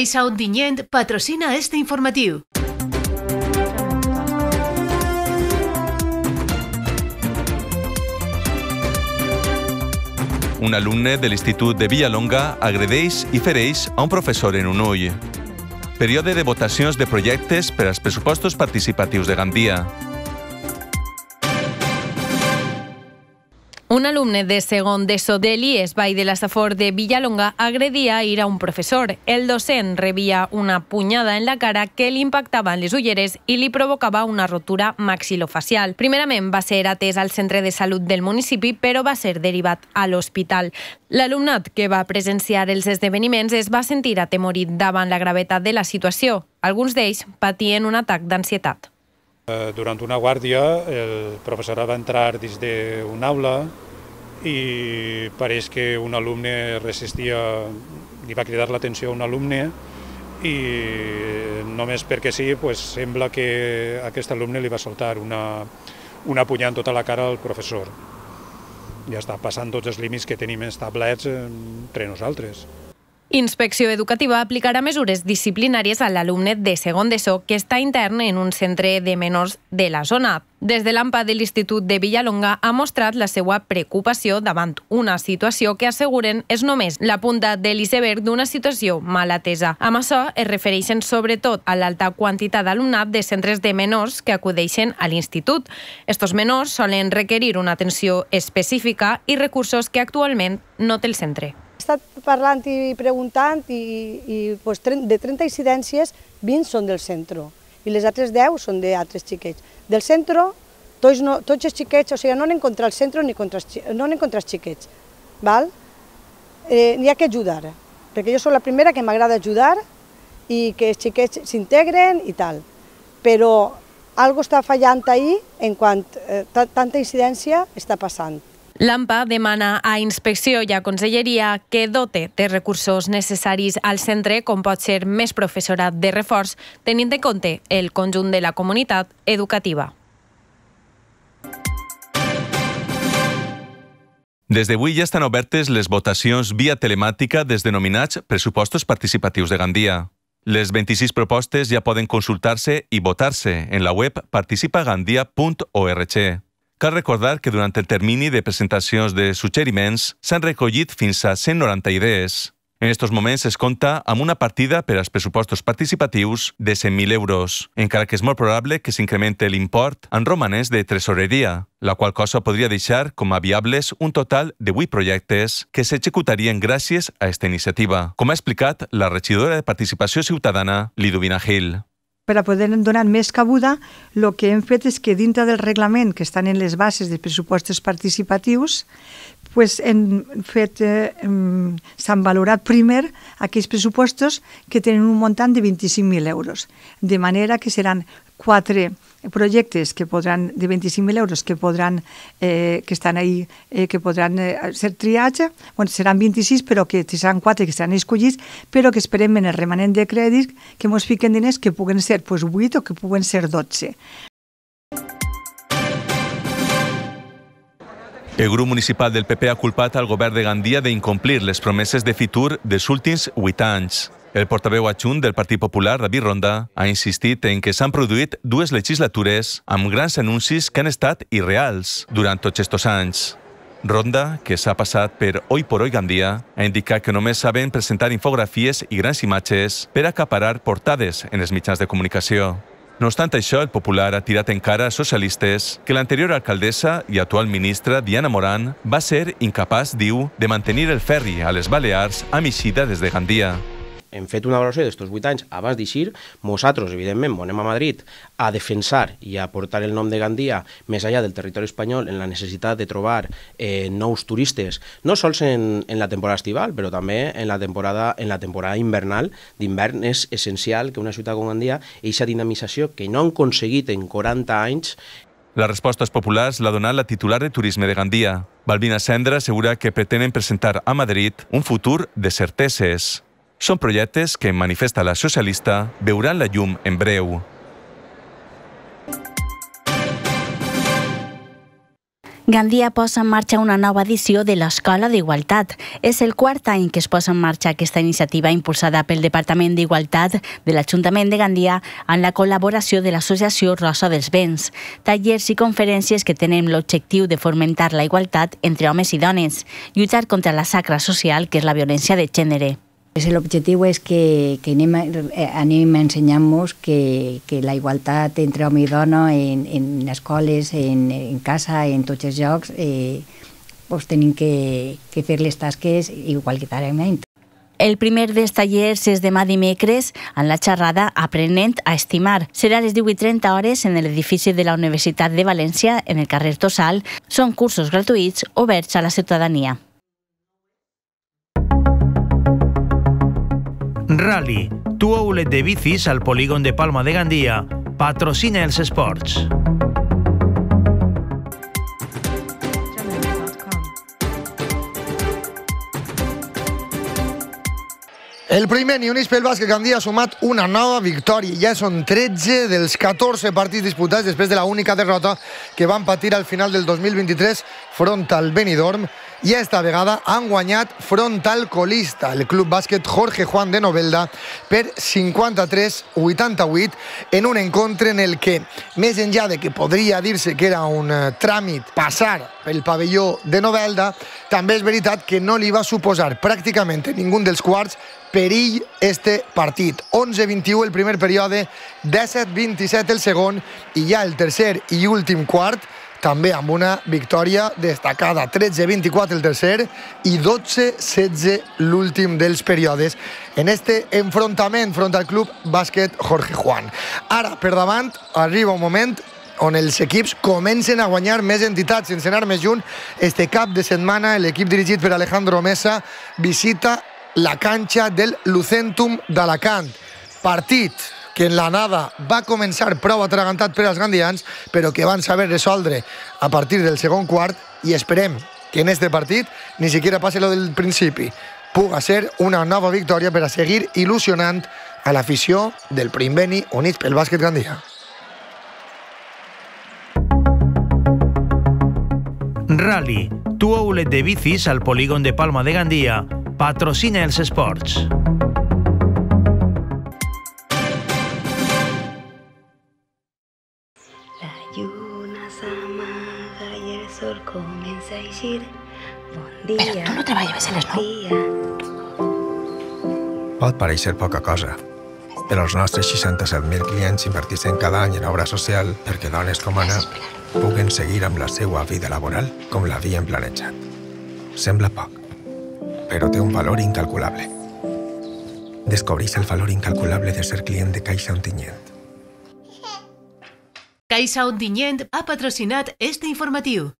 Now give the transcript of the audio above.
Caixa Ontinyent patrocina este informatiu. Un alumne de l'Institut de Villalonga agredeix i fereix a un professor en un ull. Període de votacions de projectes per als pressupostos participatius de Gandia. Un alumne de segon d'ESO de l'IES Vall de la Safor de Villalonga agredia ahir a un professor. El docent rebia una punyada en la cara que li impactava en les ulleres i li provocava una rotura maxilofacial. Primerament va ser atès al centre de salut del municipi, però va ser derivat a l'hospital. L'alumnat que va presenciar els esdeveniments es va sentir atemorit davant la gravetat de la situació. Alguns d'ells patien un atac d'ansietat. Eh, durant una guàrdia el professor va entrar dins d'una aula i pareix que un alumne resistia, li va cridar l'atenció a un alumne i només perquè sí, pues, sembla que aquest alumne li va soltar una, una punyada en tota la cara al professor. Ja està passant tots els límits que tenim establerts entre nosaltres. Inspecció Educativa aplicarà mesures disciplinàries a l'alumne de segon d'ESO que està intern en un centre de menors de la zona. Des de l'AMPA de l'Institut de Villalonga ha mostrat la seva preocupació davant una situació que asseguren és només la punta de l'iceberg d'una situació mal atesa. Amb això es refereixen sobretot a l'alta quantitat d'alumnat de centres de menors que acudeixen a l'institut. Estos menors solen requerir una atenció específica i recursos que actualment no té el centre estat parlant i preguntant i, i pues, de 30 incidències, 20 són del centre i les altres 10 són d'altres xiquets. Del centre, tots, no, tots els xiquets, o sigui, no anem contra el centre ni contra els, no anem contra els xiquets. Val? Eh, N'hi ha que ajudar, perquè jo sóc la primera que m'agrada ajudar i que els xiquets s'integren i tal. Però algo està fallant ahir en quant eh, tanta incidència està passant. L'AMPA demana a Inspecció i a Conselleria que dote de recursos necessaris al centre, com pot ser més professorat de reforç, tenint en compte el conjunt de la comunitat educativa. Des d'avui ja estan obertes les votacions via telemàtica des denominats pressupostos participatius de Gandia. Les 26 propostes ja poden consultar-se i votar-se en la web participagandia.org. Cal recordar que durant el termini de presentacions de suggeriments s'han recollit fins a 190 idees. En estos moments es compta amb una partida per als pressupostos participatius de 100.000 euros, encara que és molt probable que s'incremente l'import en romanents de tresoreria, la qual cosa podria deixar com a viables un total de 8 projectes que s'executarien gràcies a aquesta iniciativa, com ha explicat la regidora de Participació Ciutadana, Lidovina Gil per a poder donar més cabuda, el que hem fet és que dintre del reglament que estan en les bases de pressupostos participatius, pues hem fet, eh, s'han valorat primer aquells pressupostos que tenen un muntant de 25.000 euros, de manera que seran quatre projectes que podran, de 25.000 euros que podran, eh, que estan ahí, eh, que podran eh, ser triats, bueno, seran 26, però que seran 4 que seran escollits, però que esperem en el remanent de crèdit que ens fiquen diners que puguen ser pues, 8 o que puguen ser 12. El grup municipal del PP ha culpat al govern de Gandia d'incomplir les promeses de Fitur dels últims 8 anys. El portaveu adjunt del Partit Popular, David Ronda, ha insistit en que s'han produït dues legislatures amb grans anuncis que han estat irreals durant tots aquests anys. Ronda, que s'ha passat per Oi por Oi Gandia, ha indicat que només saben presentar infografies i grans imatges per acaparar portades en els mitjans de comunicació. No obstant això, el Popular ha tirat en cara a socialistes que l'anterior alcaldessa i actual ministra Diana Moran va ser incapaç, diu, de mantenir el ferri a les Balears a Mixida des de Gandia. Hem fet una valoració d'estos 8 anys abans d'eixir, nosaltres, evidentment, anem a Madrid a defensar i a portar el nom de Gandia més allà del territori espanyol en la necessitat de trobar eh, nous turistes, no sols en, en la temporada estival, però també en la temporada, en la temporada invernal. D'hivern és essencial que una ciutat com Gandia, eixa dinamització que no han aconseguit en 40 anys, les respostes populars l'ha donat la titular de Turisme de Gandia. Balbina Sendra assegura que pretenen presentar a Madrid un futur de certeses. Són projectes que, manifesta la socialista, veuran la llum en breu. Gandia posa en marxa una nova edició de l'Escola d'Igualtat. És el quart any que es posa en marxa aquesta iniciativa impulsada pel Departament d'Igualtat de l'Ajuntament de Gandia en la col·laboració de l'Associació Rosa dels Vents. Tallers i conferències que tenen l'objectiu de fomentar la igualtat entre homes i dones, lluitar contra la sacra social que és la violència de gènere. L'objectiu és que, que anem, eh, anem ensenyant-nos que, que la igualtat entre home i dona en, en escoles, en, en casa, en tots els llocs, eh, pues tenim que, que fer les tasques igualitàriament. El primer dels tallers és demà dimecres en la xerrada Aprenent a estimar. Serà a les 18.30 hores en l'edifici de la Universitat de València, en el carrer Tossal. Són cursos gratuïts oberts a la ciutadania. Rally, tu outlet de bicis al polígon de Palma de Gandia, patrocina els esports. El primer Ni Unís pel Bàsquet Gandia ha sumat una nova victòria. Ja són 13 dels 14 partits disputats després de la única derrota que van patir al final del 2023 front al Benidorm i esta vegada han guanyat front al colista, el club bàsquet Jorge Juan de Novelda, per 53-88 en un encontre en el que, més enllà de que podria dir-se que era un uh, tràmit passar pel pavelló de Novelda, també és veritat que no li va suposar pràcticament en ningú dels quarts perill este partit. 11-21 el primer període, 17-27 el segon i ja el tercer i últim quart també amb una victòria destacada, 13-24 el tercer i 12-16 l'últim dels períodes en este enfrontament front al club bàsquet Jorge Juan. Ara, per davant, arriba un moment on els equips comencen a guanyar més entitats sense anar més junt. Este cap de setmana l'equip dirigit per Alejandro Mesa visita la canxa del Lucentum d'Alacant. Partit que en la nada va començar prou atragantat per als gandians, però que van saber resoldre a partir del segon quart i esperem que en este partit ni siquiera passe lo del principi. Puga ser una nova victòria per a seguir il·lusionant a l'afició del Primbeni units pel bàsquet Gandia. Rally, tu outlet de bicis al polígon de Palma de Gandia, patrocina els esports. Comienza a decir bon dia. Però tu no treballes a les 9. Pot pareixer poca cosa, però els nostres 67.000 clients inverteixen cada any en obra social perquè dones com Anna puguen seguir amb la seva vida laboral com l'havien planejat. Sembla poc, però té un valor incalculable. Descobreix el valor incalculable de ser client de Caixa Ontinyent. Caixa Ontinyent ha patrocinat este informatiu.